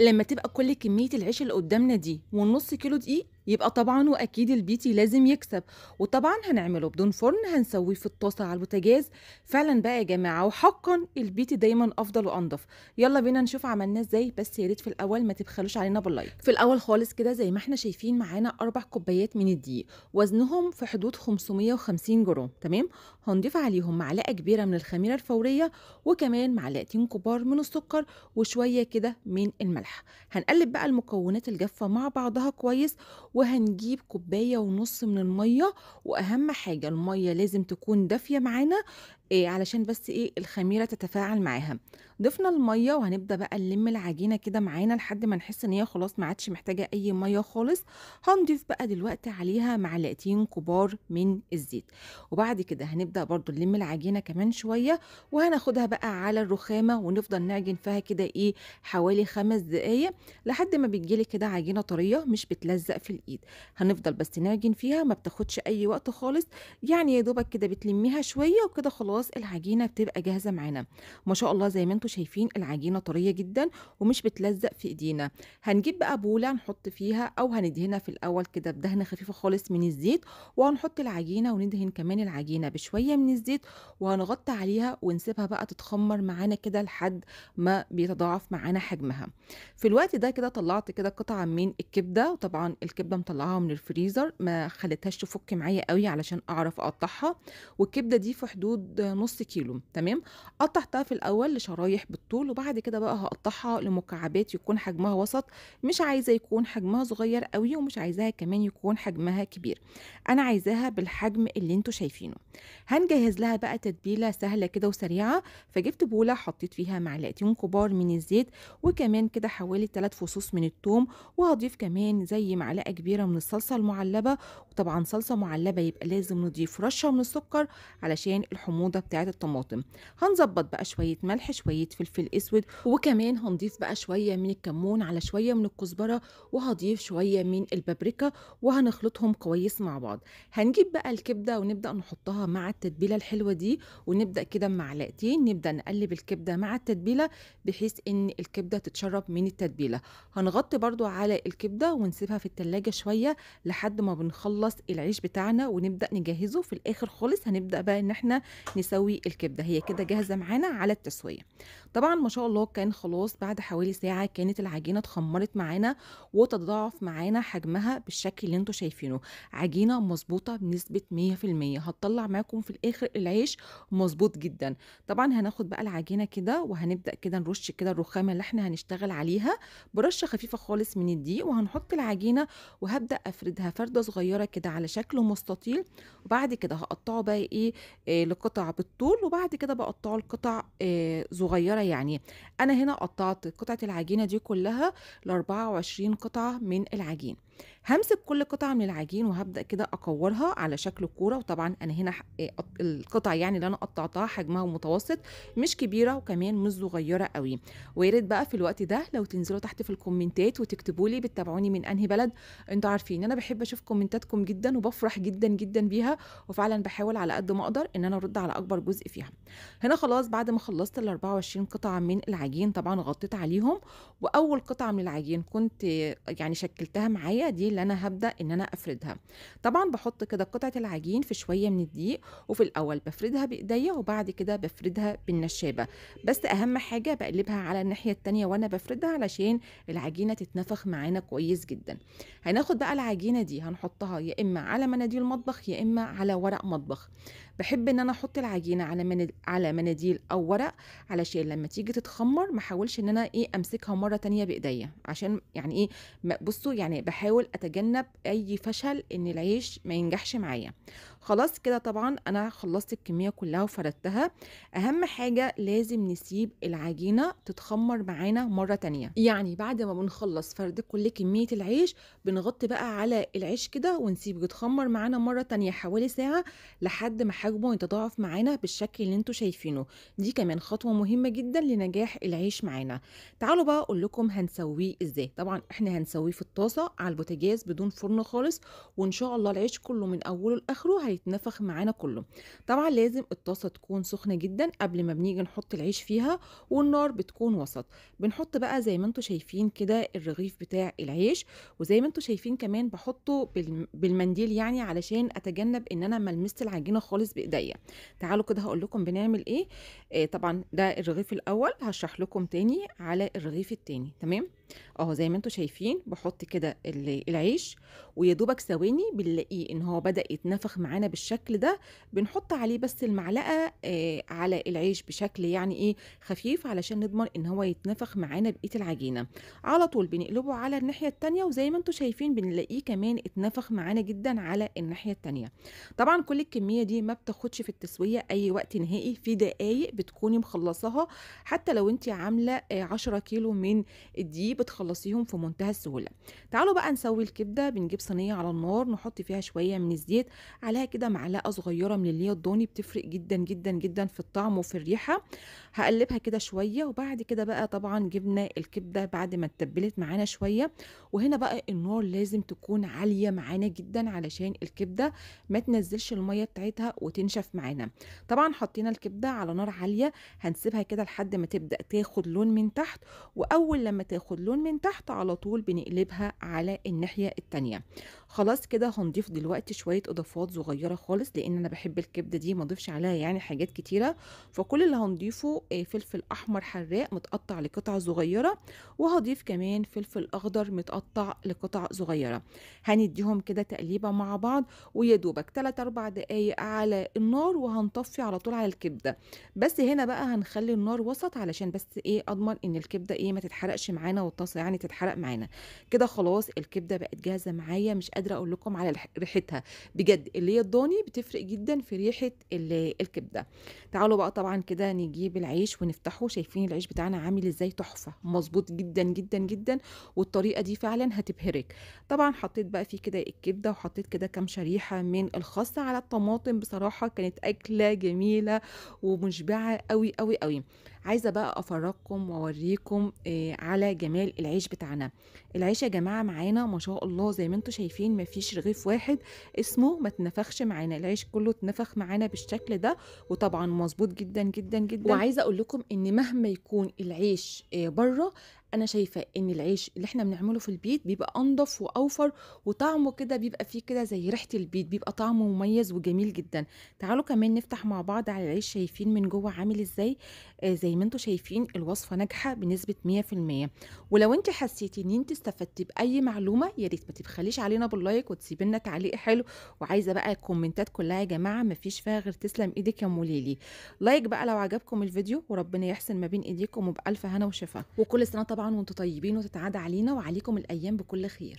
لما تبقى كل كمية العيش اللي قدامنا دي والنص كيلو دقيق يبقى طبعا وأكيد البيتي لازم يكسب. وطبعا هنعمله بدون فرن هنسويه في الطاسة على البوتاجاز. فعلا بقى يا جماعة وحقا البيتي دايما أفضل وأنضف. يلا بينا نشوف عملناه إزاي. بس يا ريت في الأول ما تبخلوش علينا بال like. في الأول خالص كده زي ما إحنا شايفين معانا أربع كوبايات من الدقيق. وزنهم في حدود 550 جرام تمام؟ هنضيف عليهم معلقة كبيرة من الخميرة الفورية وكمان معلقتين كبار من السكر وشوية كده من الملح. هنقلب بقى المكونات الجافة مع بعضها كويس وهنجيب كوباية ونص من المية وأهم حاجة المية لازم تكون دافية معانا. إيه علشان بس إيه الخميرة تتفاعل معاها. ضفنا المية وهنبدأ بقى نلم العجينة كده معانا لحد ما نحس إن هي خلاص ما عادش محتاجة أي مية خالص. هنضيف بقى دلوقتي عليها معلقتين كبار من الزيت. وبعد كده هنبدأ برضو نلم العجينة كمان شوية وهناخدها بقى على الرخامة ونفضل نعجن فيها كده إيه حوالي خمس دقايق لحد ما بتجيلي كده عجينة طرية مش بتلزق في الإيد. هنفضل بس نعجن فيها ما بتاخدش أي وقت خالص يعني يا دوبك كده بتلميها شوية وكده خلاص العجينة بتبقى جاهزة معانا. ما شاء الله زي ما أنتم شايفين العجينة طرية جدا ومش بتلزق في إيدينا. هنجيب بقى بولة نحط فيها أو هندهنها في الأول كده بدهنة خفيفة خالص من الزيت وهنحط العجينة وندهن كمان العجينة بشوية من الزيت وهنغطي عليها ونسيبها بقى تتخمر معانا كده لحد ما بيتضاعف معانا حجمها. في الوقت ده كده طلعت كده قطعة من الكبدة وطبعا الكبدة مطلعاها من الفريزر ما خليتهاش تفك معايا قوي علشان أعرف أقطعها. والكبدة دي في حدود نص كيلو تمام؟ قطعتها في الأول لشرايح بالطول وبعد كده بقى هقطعها لمكعبات يكون حجمها وسط مش عايزه يكون حجمها صغير قوي ومش عايزاها كمان يكون حجمها كبير. أنا عايزاها بالحجم اللي أنتوا شايفينه. هنجهز لها بقى تتبيلة سهلة كده وسريعة فجبت بولة حطيت فيها معلقتين كبار من الزيت وكمان كده حوالي 3 فصوص من الثوم وهضيف كمان زي معلقة كبيرة من الصلصة المعلبة. وطبعا صلصة معلبة يبقى لازم نضيف رشة من السكر علشان الحموضة بتاعة الطماطم. هنظبط بقى شوية ملح شوية فلفل أسود وكمان هنضيف بقى شوية من الكمون على شوية من الكزبرة وهضيف شوية من البابريكا وهنخلطهم كويس مع بعض. هنجيب بقى الكبدة ونبدأ نحطها مع التتبيلة الحلوة دي ونبدأ كده بمعلقتين نبدأ نقلب الكبدة مع التتبيلة بحيث إن الكبدة تتشرب من التتبيلة. هنغطي برضو على الكبدة ونسيبها في التلاجة شوية لحد ما بنخلص العيش بتاعنا ونبدأ نجهزه. في الآخر خالص هنبدأ بقى إن إحنا نسوي الكبدة. هي كده جاهزة معانا على التسوية. طبعا ما شاء الله كان خلاص بعد حوالي ساعة كانت العجينة اتخمرت معانا وتتضاعف معانا حجمها بالشكل اللي أنتوا شايفينه. عجينة مظبوطة بنسبة 100% هتطلع معاكم في الآخر العيش مظبوط جدا. طبعا هناخد بقى العجينة كده وهنبدأ كده نرش كده الرخامة اللي إحنا هنشتغل عليها. برشة خفيفة خالص من الدقيق وهنحط العجينة وهبدأ أفردها فردة صغيرة كده على شكل مستطيل. وبعد كده هقطعه بقى إيه, إيه لقطع بالطول وبعد كده بقطعه لقطع إيه صغيرة يعني. أنا هنا قطعت قطعة العجينة دي كلها ل 24 قطعة من العجين. همسك كل قطعة من العجين وهبدأ كده أكورها على شكل كورة وطبعا أنا هنا القطع يعني اللي أنا قطعتها حجمها متوسط مش كبيرة وكمان مش صغيرة قوي. ويا ريت بقى في الوقت ده لو تنزلوا تحت في الكومنتات وتكتبوا لي بتتابعوني من أنهي بلد. أنتوا عارفين أنا بحب أشوف كومنتاتكم جدا وبفرح جدا جدا بيها وفعلا بحاول على قد ما أقدر إن أنا أرد على أكبر جزء فيها. هنا خلاص بعد ما خلصت ال 24 قطعة من العجين طبعا غطيت عليهم وأول قطعة من العجين كنت يعني شكلتها معايا دي اللي أنا هبدأ إن أنا أفردها. طبعا بحط كده قطعة العجين في شوية من الدقيق وفي الأول بفردها بإيديا وبعد كده بفردها بالنشابة. بس أهم حاجة بقلبها على الناحية التانية وأنا بفردها علشان العجينة تتنفخ معانا كويس جدا. هناخد بقى العجينة دي هنحطها يا إما على مناديل مطبخ يا إما على ورق مطبخ. بحب إن أنا أحط العجينه على من... على مناديل أو ورق علشان لما تيجي تتخمر ما احاولش إن أنا إيه أمسكها مرة تانية بإيديا. عشان يعني إيه بصوا يعني بحاول أتجنب أي فشل إن العيش ما ينجحش معايا. خلاص كده طبعا أنا خلصت الكميه كلها وفردتها. أهم حاجة لازم نسيب العجينة تتخمر معانا مرة تانية. يعني بعد ما بنخلص فرد كل كمية العيش بنغطي بقى على العيش كده ونسيبه يتخمر معانا مرة تانية حوالي ساعة لحد ما حجمه يتضاعف معانا بالشكل اللي أنتوا شايفينه. دي كمان خطوة مهمة جدا لنجاح العيش معانا. تعالوا بقى أقول لكم هنسويه إزاي. طبعا إحنا هنسويه في الطاسة على البوتاجاز بدون فرن خالص وإن شاء الله العيش كله من أوله لآخره هيتنفخ معانا كله. طبعا لازم الطاسة تكون سخنة جدا قبل ما بنيجي نحط العيش فيها والنار بتكون وسط. بنحط بقى زي ما أنتم شايفين كده الرغيف بتاع العيش وزي ما أنتم شايفين كمان بحطه بالم- بالمنديل يعني علشان أتجنب إن أنا ملمست العجينة خالص بإيديا. تعالوا كده هقول لكم بنعمل إيه. آه طبعا ده الرغيف الأول هشرح لكم تاني على الرغيف التاني. تمام؟ اهو زي ما أنتم شايفين بحط كده ال- العيش ويا دوبك ثواني بنلاقيه ان هو بدأ يتنفخ معانا بالشكل ده. بنحط عليه بس المعلقة آه على العيش بشكل يعني إيه خفيف علشان نضمن ان هو يتنفخ معانا بقية العجينة. على طول بنقلبه على الناحية التانية وزي ما أنتم شايفين بنلاقيه كمان اتنفخ معانا جدا على الناحية التانية. طبعا كل الكمية دي ما بتاخدش في التسوية أي وقت نهائي في دقايق بتكوني مخلصاها. حتى لو انت عاملة آه، 10 كيلو من الدقيق بتخلصيهم في منتهى السهولة. تعالوا بقى نسوي الكبدة بنجيب صينية على النار نحط فيها شوية من الزيت عليها كده معلقة صغيرة من اللي هي الضاني بتفرق جدا جدا جدا في الطعم وفي الريحة. هقلبها كده شوية وبعد كده بقى طبعا جبنا الكبدة بعد ما اتبلت معانا شوية. وهنا بقى النار لازم تكون عالية معانا جدا علشان الكبدة ما تنزلش المية بتاعتها وتنشف معانا. طبعا حطينا الكبدة على نار عالية هنسيبها كده لحد ما تبدأ تاخد لون من تحت. وأول لما تاخد لون من تحت على طول بنقلبها على الناحية التانية. خلاص كده هنضيف دلوقتي شوية إضافات صغيرة خالص لأن أنا بحب الكبدة دي ما أضيفش عليها يعني حاجات كتيرة. فكل اللي هنضيفه آه، فلفل أحمر حراق متقطع لقطع صغيرة وهضيف كمان فلفل أخضر متقطع لقطع صغيرة. هنديهم كده تقليبة مع بعض ويا دوبك 3 4 دقايق على النار وهنطفي على طول على الكبدة. بس هنا بقى هنخلي النار وسط علشان بس إيه أضمن إن الكبدة إيه ما تتحرقش معانا والطاسه يعني تتحرق معانا. كده خلاص الكبدة بقت جاهزة معايا مش قادرة أقول لكم على ريحتها. بجد اللي هي الضاني بتفرق جدا في ريحة ال- الكبدة. تعالوا بقى طبعا كده نجيب العيش ونفتحه. شايفين العيش بتاعنا عامل إزاي؟ تحفة. مظبوط جدا جدا جدا. والطريقة دي فعلا هتبهرك. طبعا حطيت بقى فيه كده الكبدة وحطيت كده كام شريحة من الخس على الطماطم. بصراحة كانت أكلة جميلة ومشبعة قوي قوي قوي عايزة بقى أفرجكم وأوريكم آه، على جمال العيش بتاعنا. العيش يا جماعة معانا ما شاء الله زي ما أنتم شايفين مفيش رغيف واحد اسمه ما اتنفخش معانا. العيش كله اتنفخ معانا بالشكل ده وطبعا مظبوط جدا جدا جدا. وعايزة أقول لكم إن مهما يكون العيش آه، بره أنا شايفة إن العيش اللي إحنا بنعمله في البيت بيبقى أنضف وأوفر وطعمه كده بيبقى فيه كده زي ريحة البيت بيبقى طعمه مميز وجميل جدا. تعالوا كمان نفتح مع بعض على العيش شايفين من جوه عامل إزاي. آه زي ما أنتم شايفين الوصفة ناجحة بنسبة 100% ولو انت حسيتي إن انت استفدتي بأي معلومة يا ريت ما تبخليش علينا بال like وتسيبي لنا تعليق حلو. وعايزة بقى الكومنتات كلها يا جماعة مفيش فيها غير تسلم إيدك يا أم ليلي. like بقى لو عجبكم الفيديو وربنا يحسن ما بين إيديكم وبألف هنا وشفا. وكل سنة طبعا وأنتم طيبين وتتعاد علينا وعليكم الأيام بكل خير.